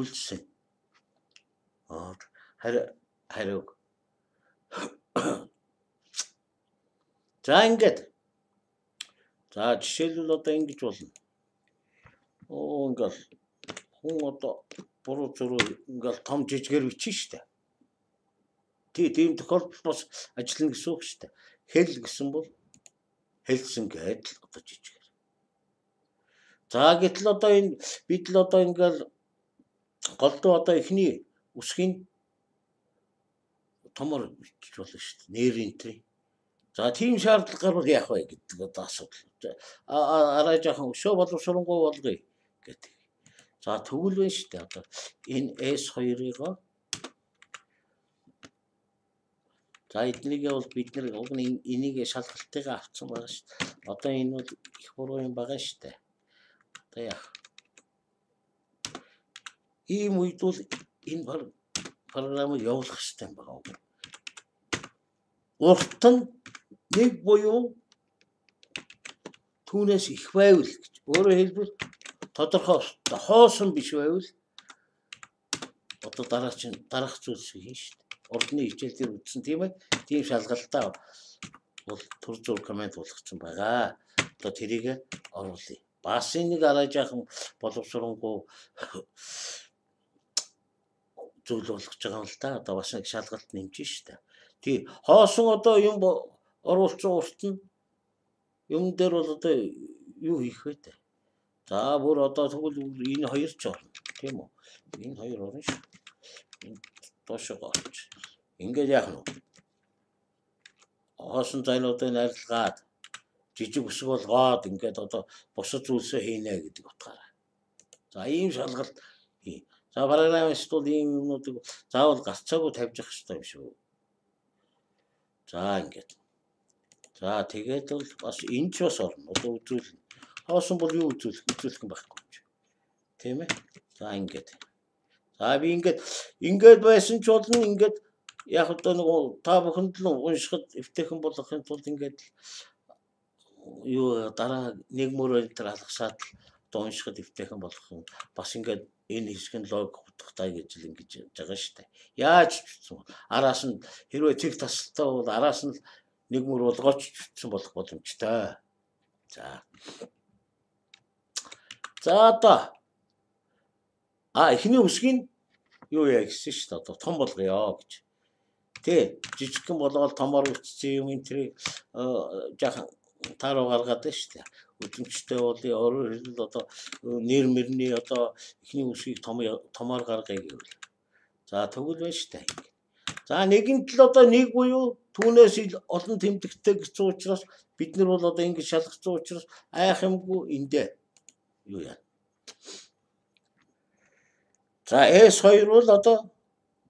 Хүлсэн. Аа хариу хариу. За ингээд. За жишээлбэл одоо ингэж болно. Оо ингээл хүн одоо буруу зуруу ингээл том жижигээр бичин штэ. Тий, тийм тохиолдолд бас ажиллана гэсэн үг дээ. Хэл гэсэн бол хэлсэн гэдэл одоо жижигээр. За гэтэл одоо энэ бид л одоо ингээл голдуу одоо эхний үсгийн томор бичиж болно шүү дээ. Нэрийн тэр. За тийм шаардлага гарвал яах вэ гэдэг одоо асуудал. Арай жоохон өшөө боловсронгуй болгоё гэдэг. За тэгвэл байна шүү дээ. Одоо энэ S2-ыг За эднийг бол бид нэр уг нь энийг шалгалтыгаа авсан байгаа шүү дээ. Одоо энэ бол их буруу юм байгаа шүү дээ. Одоо яах? Ийм үед бол энэ програмыг явуулах хэрэгтэй юм байгаа үг. Урт нь нэг буюу түүнээс их байвал гэж. Өөрөөр хэлбэл тодорхой хоосон биш байвал одоо дараа чинь дараах зүйлс хийн шүү дээ урдны хичээл дээр үтсэн тийм ээ. Тийм шалгалтаа бол төр зур комент болгоцсон байгаа. Одоо тэрийг оруулъя. Бас нэг арай жаахан боловсронгуй зүйл болгож байгаа л да. Одоо бас нэг шалгалт нэмж штэ. Тий хоосон одоо юм оруулсан урт нь юм дээр бол одоо юу хийх вэ те. За бүр одоо тэгвэл энэ хоёр ч орно тийм үү? Энэ хоёр орно шүү. Энэ доошоо орч. Ингээд яах нь? Хоосон зайлуудыг арилгаад жижиг өсөг болгоод ингээд одоо бусад зүйлсээ хийнэ гэдэг утгаараа. За ийм шалгалт За программист бол ийм юмнуудыг заавал гарцаагүй тавьж явах хэрэгтэй юм шүү. За ингээд. За тэгээд бол бас энэ ч бас орно. Одоо үзүүл. Хоосон бол юу үзүүлэх үзүүлэх юм байхгүй юм. Тийм ээ. За ингээд. За би ингээд ингээд байсан ч болно ингээд яг одоо нэг та бүхэнд л уншихад эвтэйхэн болгохын тулд ингээд юу дараа нэг мөр энэ алгасаад л одоо уншихад эвтэйхэн болгох юм. Бас ингээд энэ хэсэг нь лог утгатай гэж л ингэж байгаа шүү дээ. Яаж чүтсэн араас нь хэрвээ тэг тасалтай бол араас нь нэг мөр болгооч чүтсэн болох боломжтой. За. За одоо А эхний үсгийн юу яа гэсэн шүү дээ. Одоо том болгоё гэж. Тэ жижигхэн болгоод томор үтцсэн юм энэ тэрийг жаахан тааруу гаргаад шүү дээ. Өдөрчтэй бол өөрөөр хэлбэл одоо нэр мөрний одоо эхний үсгийг том томоор гаргая гэвэл. За тэгвэл байна шүү дээ. За нэгэнт л одоо нэг буюу түүнээс олон тэмдэгтэй гэсэн учраас бид нар бол одоо ингэж шалгацсан учраас айх юмгүй эндээ юу яа. За S2 бол одоо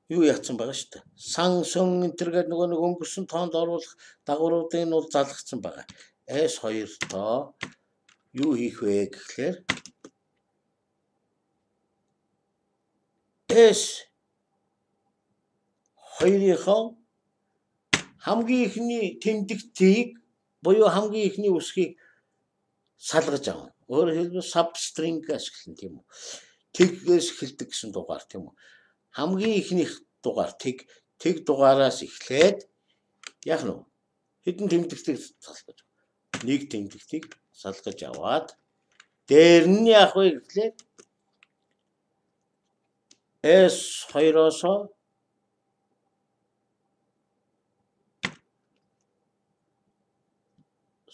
юу яатсан байгаа шүү дээ. Сан сөн энтергээд нөгөө нэг өнгөрсөн тоонд оруулах дагавруудыг нь бол залгацсан байгаа. S2-тоо юу хийх вэ гэхлээр? S хоёрынхоо хамгийн ихний тэмдэгтийг буюу хамгийн ихний үсгийг салгаж авна. Өөрөөр хэлбэл substring ашиглана тийм үү? Тэгээс эхэлдэг гэсэн дугаар тийм үү. Хамгийн ихнийх дугаар тэг тэг дугаараас эхлээд яг нь хэдэн тэмдэгтийг салгаж нэг тэмдэгтийг салгаж аваад дээр нь яг вэ гэхлээр S 2-оос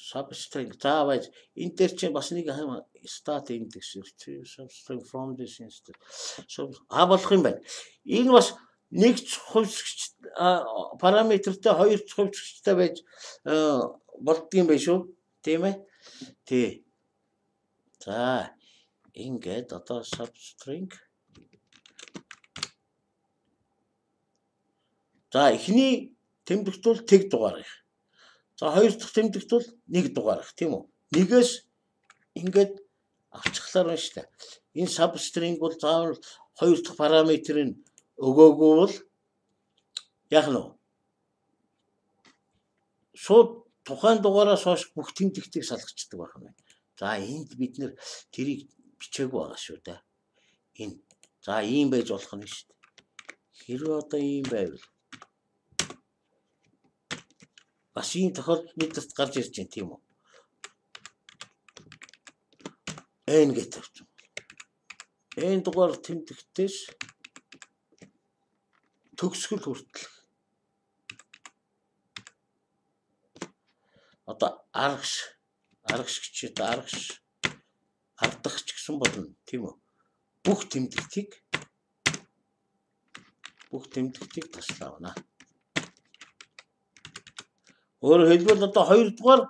substring заавал энэ дээр чинь бас нэг start index retrieve substring from this instance. So а болох юм байна. Энэ бас нэг хувьсгч параметртэй хоёр хувьсгчтай байж болдгийм байх шүү. Тийм ээ. Тий. За ингээд одоо substring За эхний тэмдэгт бол тэг дугаар их. За хоёр дахь тэмдэгт бол нэг дугаар их тийм үү? Нэгээс ингээд авчихлаар байна шүү дээ. Энэ substring бол заавал хоёр дахь параметрыг өгөөгүй бол яах нь вэ? Шууд тухайн дугаараас хойш бүх тэмдэгтийг салгачдаг байх юм байна. За энд бид нэр тэрийг бичээгүй байгаа шүү дээ. Энэ. За ийм байж болох нь шүү дээ. Хэрвээ одоо ийм байвал бас ийм тохиолдол бидэрт гарч ирж байна тийм үү? N гэдэг тавьсан. N дугаар тэмдэгтээс төгсгөл хүртэл одоо аргаш аргаш гिचэд аргаш ардах ч гэсэн болно тийм үү бүх тэмдэгтийг бүх тэмдэгтийг таслаавна өөрөөр хэлбэл одоо хоёрдугаар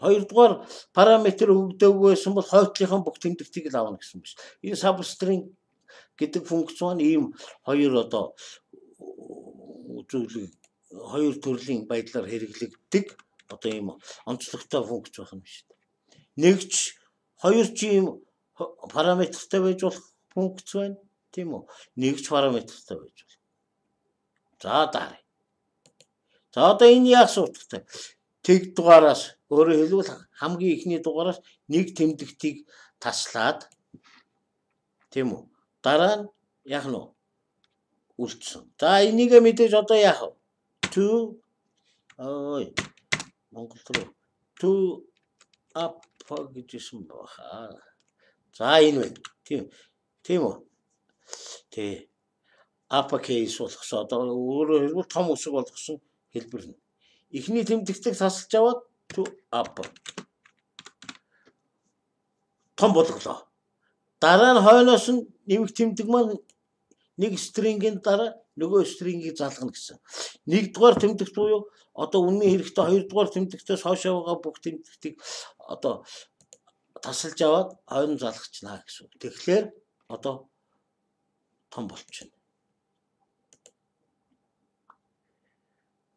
хоёрдугаар параметр өгдөөгүй байсан бол хойтлынхан бүх тэмдэгтийг л авна гэсэн биш. Энэ substring гэдэг функцон ийм хоёр одоо зүйлийг хоёр төрлийн байдлаар хэрэглэгддэг одоо ийм онцлогтой функц байх юм шүү дээ. Нэгч хоёр ч ийм параметртай байж болох функц байна. Тийм үү? Нэгч параметртай байж болох. За дараа. За одоо энэ яах суудагтай. Тэг дугаараас өөрөөр хэлбэл хамгийн ихний дугаараас нэг тэмдэгтийг таслаад тийм үү? Дараа нь яах нь үлдсэн. За энийг мэдээж одоо яах вэ? To ой Монгол руу to up гэжсэн баха. За энэ байна. Тийм. Тийм үү? Тий. Uppercase болгосон. Одоо өөрөөр хэлбэл том үсэг болгосон хэлбэр нь. Эхний тэмдэгтийг тасалж аваад to up. Том болголоо. Дараа нь хойноос нь нэмэх тэмдэг маань нэг стрингийн дараа нөгөө стрингийг залгана гэсэн. Нэгдүгээр тэмдэгт буюу одоо үнний хэрэгтэй хоёрдугаар тэмдэгтээс хойшоо байгаа бүх тэмдэгтийг одоо тасалж аваад хойно залгачнаа гэсэн. Тэгэхээр одоо том болчихно.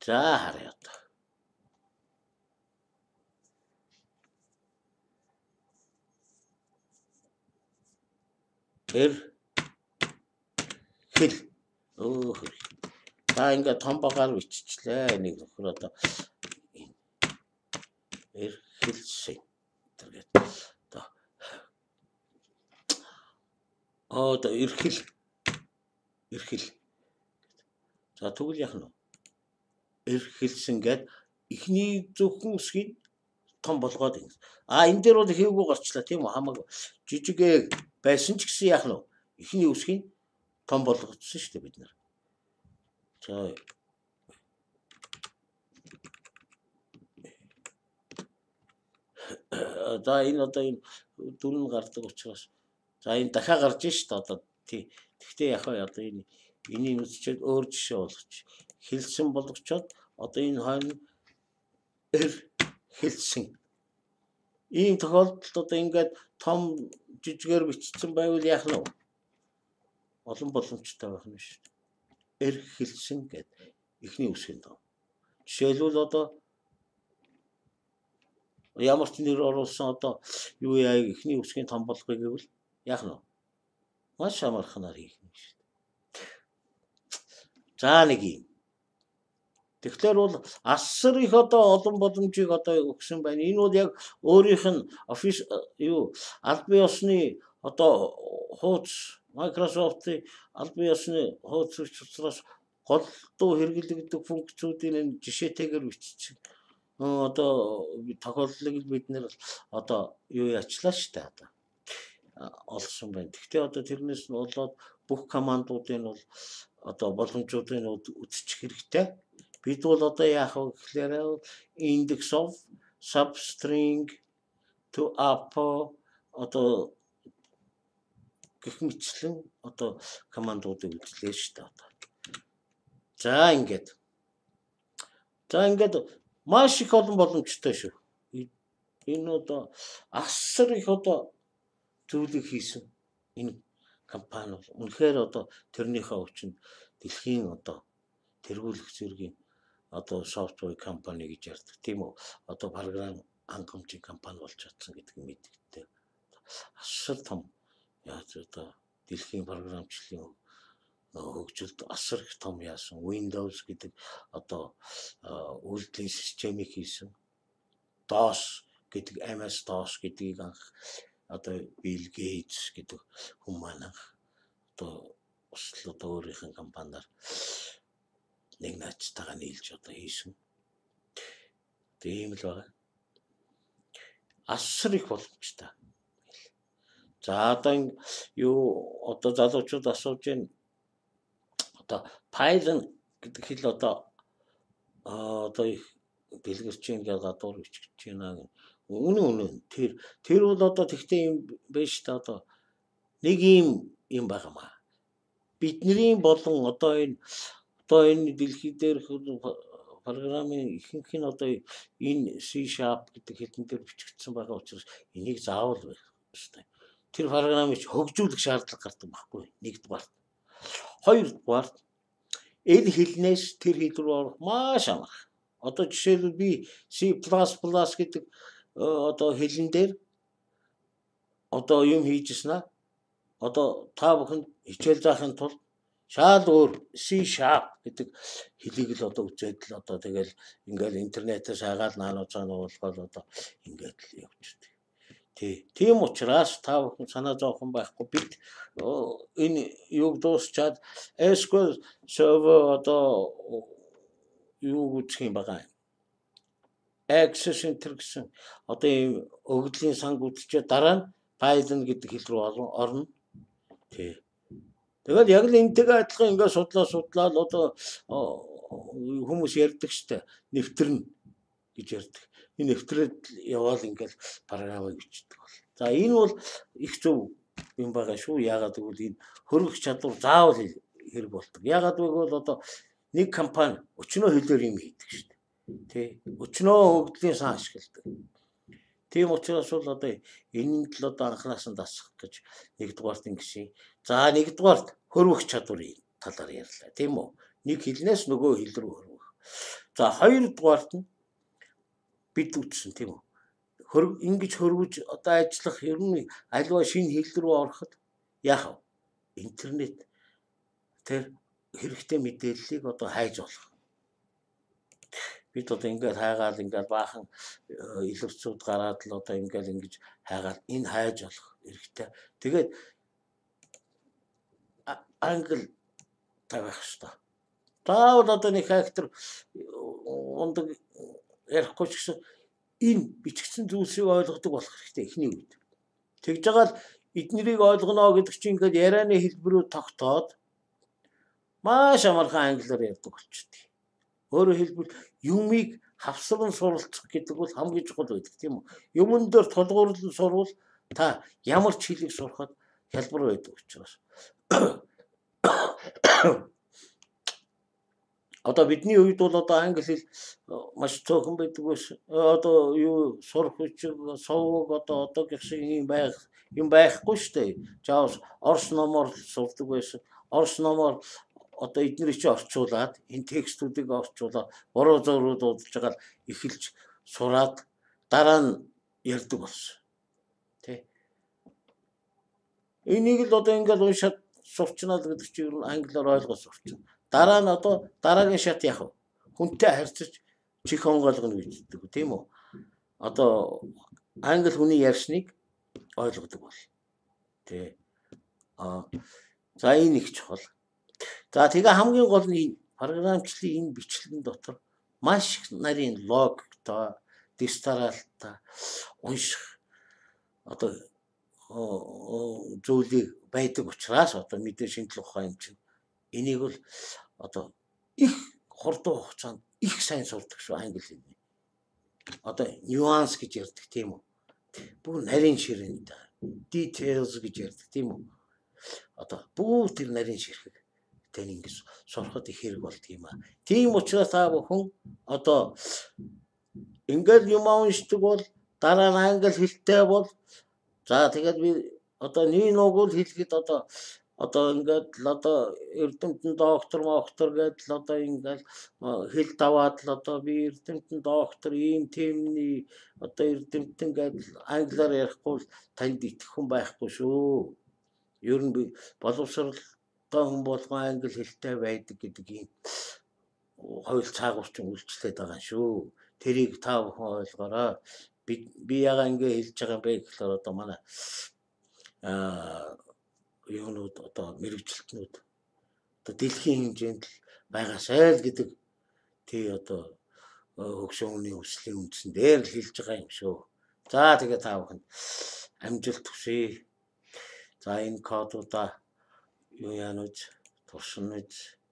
За харъя одоо. Тэр хэл өөх. За ингээд том багаар биччихлээ. Нэг нөхөр одоо эр хэлсэн. Тэргээд одоо одоо эрхэл эрхэл. За тэгвэл яах нь вэ? эрхэлсэн гэд эхний зөвхөн үсгийг том болгоод ингэ. А энэ дээр бол хийвгүй гарчлаа тийм үү хамаагүй. Жижигээ байсан ч гэсэн яах нь вэ? Эхний үсгийг том болгоцсон шүү дээ бид нар. За За энэ одоо энэ дүн гардаг учраас за энэ дахиад гарч шít одоо тий. Тэгтээ яг одоо энэ энийг үсчээд өөр жишээ болгоч хэлсэн болгочоод одоо энэ хойно хэлсэн. Ийм тохиолдолд одоо ингээд том жижигээр бичсэн байвал яах нь вэ? Олон боломжтой байх нь шүү дээ. Эр хэлсэн гэд эхний үсгийн доо. Жишээлбэл одоо ямар ч нэр оруулсан одоо юу яа эхний үсгийн том болгоё гэвэл яах нь вэ? Маш амарханаар хийх юм шүү дээ. За нэг юм Тэгэхээр бол асар их одоо олон боломжийг одоо өгсөн байна. Энэ бол яг өөрийнх нь офис юу аль бие усны одоо хууц Microsoft-ийн аль бие усны хууц учраас голдуу хэрэглэгдэх функцүүдийн жишээтэйгээр бичиж одоо тохиолдлыг бид нэр одоо юу яачлаа штэ одоо олсон байна. Гэхдээ одоо тэрнээс нь болоод бүх командуудын бол одоо боломжуудыг үзчих хэрэгтэй. Бид бол одоо яах вэ гэхээр index of substring to up одоо гэх мэтлэн одоо командуудыг үзлээ шүү дээ одоо. За ингээд. За ингээд маш их олон боломжтой шүү. Энэ одоо асар их одоо зүйлийг хийсэн энэ компани бол үнэхээр одоо тэрнийхээ өвчнөд дэлхийн одоо тэргүүлэх зэргийн одоо софтвер компани гэж ярьдаг тийм үү одоо програм хангамжийн компани болж чадсан гэдэг нь мэддэг. Асар том яаж одоо дэлхийн програмчлалын хөгжилд асар их том яасан Windows гэдэг одоо үйлдвэрлэлийн системийг хийсэн. DOS гэдэг MS DOS гэдгийг анх одоо Bill Gates гэдэг хүн маань анх одоо Осло одоо өөрийнх нь компаниар нэг наачтайгаа нийлж одоо хийсэн. Тийм л байгаа. Асар их боломжтой. За одоо юу одоо залуучууд асууж байна. Одоо Python гэдэг хэл одоо одоо их дэлгэрч ийн гэж гадуур бичиж байна. Үнэн үнэн тэр тэр бол одоо тэгтээ юм биш та одоо нэг юм юм байгаамаа. Бидний болон одоо энэ одоо энэ дэлхий дээрх програмын ихэнх нь одоо энэ C# гэдэг хэлэн дээр бичигдсэн байгаа учраас энийг заавал байх ёстой тэр програмыг хөгжүүлэх шаардлага гардаг байхгүй нэгдүгээр. Хоёрдугаар энэ хэлнээс тэр хэл рүү орох маш амарх. Одоо жишээлбэл би C++ гэдэг одоо хэлэн дээр одоо юм хийжсэн аа. Одоо та бүхэн хичээл заахын тулд шал өөр C# гэдэг хэлийг л одоо үзээд л одоо тэгэл ингээл интернетээс хагаад наануу цаануу болгоод одоо ингээд л явчихдаг. Тий. Тийм учраас та бүхэн санаа зовхон байхгүй бид энэ юг дуусчаад SQL server одоо юу гэх юм байгаа юм. Access Center гэсэн одоо ийм өгдлийн санг үтчээ дараа нь Python гэдэг хэл рүү орно. Тий. Тэгэл яг л энтэйгээ адилхан ингээд судлаа судлаад одоо хүмүүс ярьдаг штэ нэвтэрнэ гэж ярьдаг энэ нэвтрээд яваал ингээл програмыг бичдэг бол. За энэ бол их зөв юм байгаа шүү. Яагаад гэвэл энэ хөргөх чадвар заавал хэрэг болдог. Яагаад гэвэл одоо нэг компани өчнөө хэлээр юм хийдэг шүү дээ. Тэ өчнөө хөгдлийн сан ашигладаг. Тийм учраас бол одоо энэнд л одоо анханаас нь дасах гэж нэгдүгээрт ингэсэн. За нэгдүгээрт хөрвөх чадварын талаар ярьлаа. Тийм үү? Нэг хэлнээс нөгөө хэл рүү хөрвөх. За хоёрдугаарт нь бид үтсэн тийм үү. Хөр ингэж хөрвөж одоо ажиллах ер нь альва шинэ хэл рүү ороход яах вэ? Интернет тэр хэрэгтэй мэдээллийг одоо хайж болох. Бид одоо ингээд хайгаал ингээд баахан э, илэрцүүд гараад л одоо ингээд ингэж хайгаал энэ хайж болох хэрэгтэй. Тэгээд англ тавих хэрэгтэй. Таавал одоо нэг хактер ундаг ярихгүй ч гэсэн энэ бичигдсэн зүйлсийг ойлгодог болох хэрэгтэй эхний үед. Тэгж байгаа л эднэрийг ойлгоно гэдэг чинь ингээд ярианы хэлбэрүүд тогтоод маш амархан англиар ярьдаг болчихдээ. Өөрөөр хэлбэл юмыг хавсган суралцах гэдэг бол хамгийн чухал байдаг тийм үү? Юмн дээр тулгуурлан сурвал та ямар ч хэлийг сурахад хялбар байдаг учраас Одоо бидний үед бол одоо англи хэл э, маш цөөхөн байдаг байсан. Э, одоо юу сурах хүчиг, совог одоо одоогийн шиг юм байх юм байхгүй шүү дээ. Жаавс орс номоор сурдаг байсан. Орс номоор одоо эднэрийг чи орчуулад энэ текстүүдийг орчуулаад буруу зурууд удаж байгаа эхэлж сураад дараа нь ярьдаг болсон. Тэ. Энийг л одоо ингээл уншаад сурчнаа гэдэг чинь англиар ойлгож сурчна. Дараа нь одоо дараагийн шат яах вэ? Хүнтэй харьцаж чих онгойлгоно гэж хэлдэг тийм үү? Одоо англи хүний ярьсныг ойлгодог бол. Тэ. А за энэ их чухал. За тэгээ хамгийн гол нь програмчлалын энэ бичлэгэн дотор маш их нарийн логиктой, дистаралтай унших одоо зүйлийг байдаг учраас одоо мэдээ шинжлэх ухаан юм чинь энийг бол одоо их хурдан хугацаанд их сайн сурдаг шүү англи хэлний. Одоо нюанс гэж ярьдаг тийм үү? Бүр нарийн ширэнд details гэж ярьдаг тийм үү? одоо бүх тэр нарийн ширхэг тань ингэж сурахад их хэрэг болд юм а. Тийм учраас та бүхэн одоо ингээд юм уншдаг бол дараа нь англи хэлтэй бол за тэгээд би одоо нэг нугуул хэлэхэд одоо одоо ингээд л одоо эрдэмтэн доктор моктор гэдэл одоо ингээд хэл даваад л одоо би эрдэмтэн доктор ийм темний одоо эрдэмтэн гэдэл англиар ярихгүй танд итгэх хүн байхгүй шүү. Ер нь би боловсралтай хүн болгон англи хэлтэй байдаг гэдэг ийм хууль цаагуурчин үйлчлээд байгаа шүү. Тэрийг та бүхэн ойлгоорой. Би би яга ингэ хэлж байгаа юм бэ гэхээр одоо манай аа юунууд одоо мэрэгчлэтнүүд одоо дэлхийн хэмжээнд л байгаасай л гэдэг тий одоо хөгшөөний хүслийн үндсэн дээр л хэлж байгаа юм шүү. За тэгээ та бүхэнд амжилт хүсье. За энэ кодуудаа юу яанууч туршин үз